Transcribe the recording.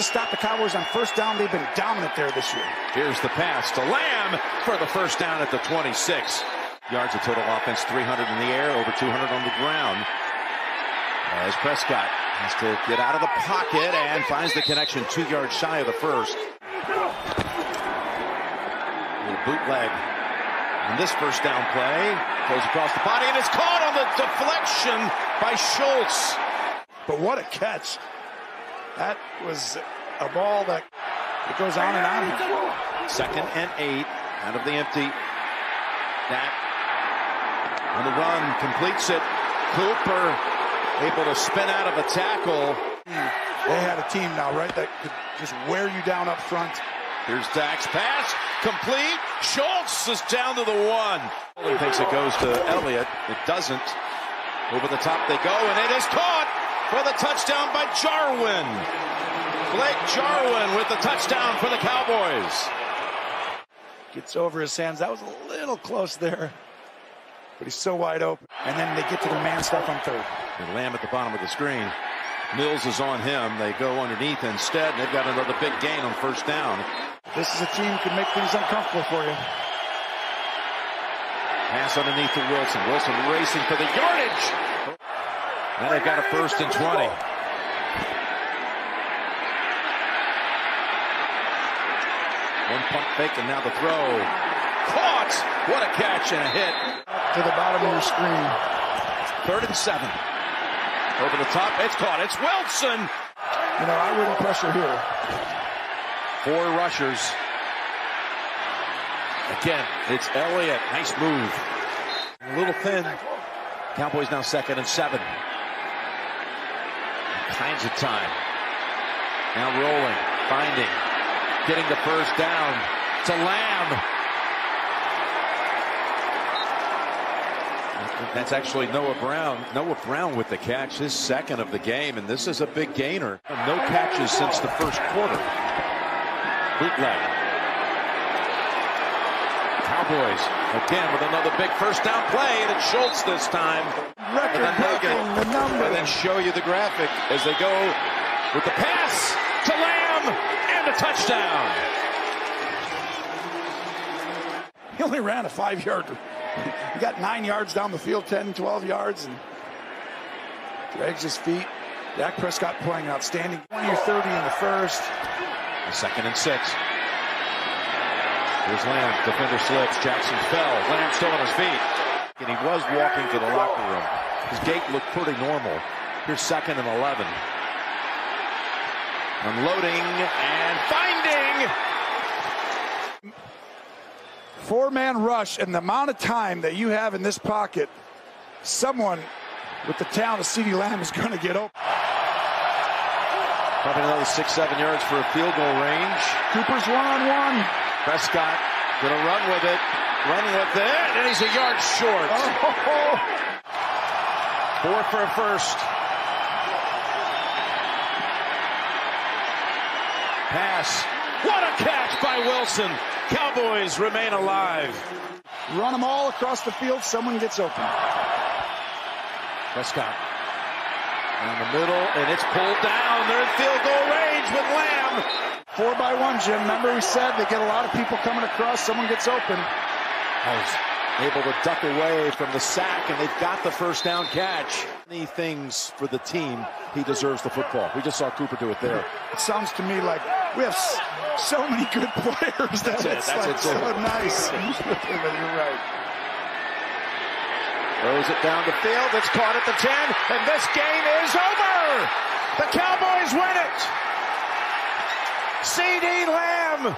to stop the Cowboys on first down. They've been dominant there this year. Here's the pass to Lamb for the first down at the 26. Yards of total offense, 300 in the air, over 200 on the ground. As Prescott has to get out of the pocket and finds the connection two yards shy of the first. Little bootleg on this first down play. Goes across the body and is caught on the deflection by Schultz. But what a catch. That was a ball that, that goes on and on. Second and eight out of the empty. That on the run completes it. Cooper able to spin out of a tackle. They had a team now, right, that could just wear you down up front. Here's Dak's pass. Complete. Schultz is down to the one. He thinks it goes to Elliott. It doesn't. Over the top they go, and it is caught for the touchdown by Jarwin. Blake Jarwin with the touchdown for the Cowboys. Gets over his hands. That was a little close there. But he's so wide open. And then they get to the man stuff on third. And Lamb at the bottom of the screen. Mills is on him. They go underneath instead. And they've got another big gain on first down. This is a team can make things uncomfortable for you. Pass underneath to Wilson. Wilson racing for the yardage. Now they've got a first and 20. One pump fake and now the throw. Caught! What a catch and a hit. To the bottom of your screen. Third and seven. Over the top. It's caught. It's Wilson. You know, I wouldn't pressure here. Four rushers. Again, it's Elliott. Nice move. A little thin. Cowboys now second and seven. Kinds of time. Now rolling, finding, getting the first down to Lamb. That's actually Noah Brown. Noah Brown with the catch, his second of the game, and this is a big gainer. No catches since the first quarter. Bootleg. Cowboys again with another big first down play, and it's Schultz this time. Record breaking the number. And then show you the graphic as they go with the pass to Lamb and a touchdown. He only ran a five yard. He got nine yards down the field, 10, 12 yards, and drags his feet. Dak Prescott playing outstanding. 20 or 30 in the first. Second and six. Here's Lamb. Defender slips. Jackson fell. Lamb still on his feet. And he was walking to the locker room. His gait looked pretty normal. Here's second and 11. Unloading and finding. Four man rush and the amount of time that you have in this pocket, someone with the talent of CeeDee Lamb is going to get open. Probably another six, seven yards for a field goal range. Cooper's one on one. Prescott gonna run with it, run with it, and he's a yard short. Oh, Four for a first. Pass. What a catch by Wilson. Cowboys remain alive. Run them all across the field. Someone gets open. Prescott in the middle, and it's pulled down. They're in field goal range with Lamb. Four by one, Jim. Remember we said they get a lot of people coming across. Someone gets open. Was able to duck away from the sack, and they've got the first down catch. Many things for the team. He deserves the football. We just saw Cooper do it there. It sounds to me like we have so many good players that That's it. it's like it, so nice. you're right. Throws it down the field. It's caught at the 10, and this game is over. The Cowboys win it. CeeDee Lamb